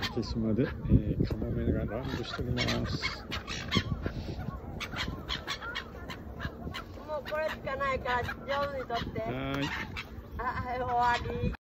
竹島で、えー、カモメがランドしております。もうこれしかないから上手にとって。はい。あ終わり。